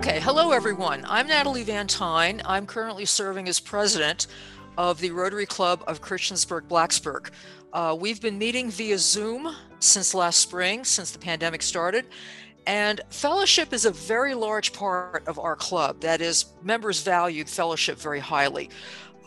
Okay, hello everyone. I'm Natalie Van Tyne. I'm currently serving as president of the Rotary Club of Christiansburg Blacksburg. Uh, we've been meeting via Zoom since last spring, since the pandemic started. And fellowship is a very large part of our club. That is, members valued fellowship very highly.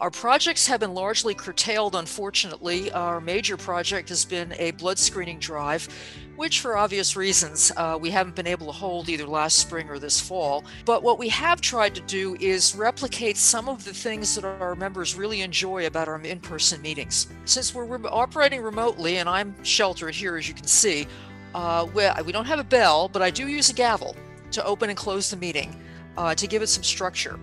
Our projects have been largely curtailed, unfortunately. Our major project has been a blood screening drive, which, for obvious reasons, uh, we haven't been able to hold either last spring or this fall. But what we have tried to do is replicate some of the things that our members really enjoy about our in person meetings. Since we're re- operating remotely, and I'm sheltered here, as you can see, uh, we don't have a bell, but I do use a gavel to open and close the meeting uh, to give it some structure.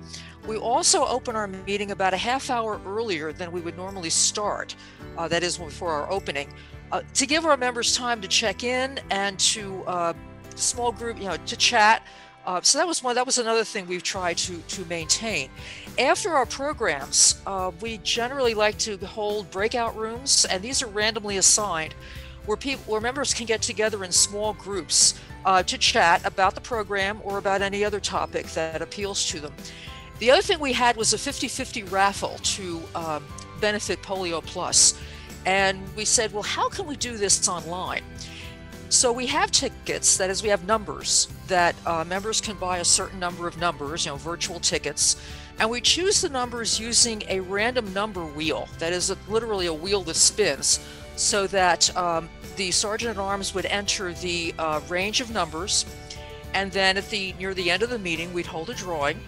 We also open our meeting about a half hour earlier than we would normally start, uh, that is before our opening, uh, to give our members time to check in and to uh, small group, you know, to chat. Uh, so that was one. That was another thing we've tried to to maintain. After our programs, uh, we generally like to hold breakout rooms, and these are randomly assigned, where people, where members can get together in small groups uh, to chat about the program or about any other topic that appeals to them. The other thing we had was a 50 50 raffle to um, benefit Polio Plus. And we said, well, how can we do this online? So we have tickets, that is, we have numbers that uh, members can buy a certain number of numbers, you know, virtual tickets. And we choose the numbers using a random number wheel, that is a, literally a wheel that spins, so that um, the sergeant at arms would enter the uh, range of numbers. And then at the near the end of the meeting, we'd hold a drawing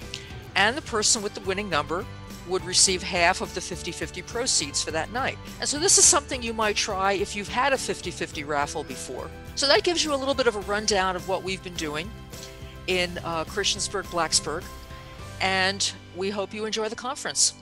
and the person with the winning number would receive half of the 50 50 proceeds for that night. And so, this is something you might try if you've had a 50 50 raffle before. So, that gives you a little bit of a rundown of what we've been doing in uh, Christiansburg, Blacksburg. And we hope you enjoy the conference.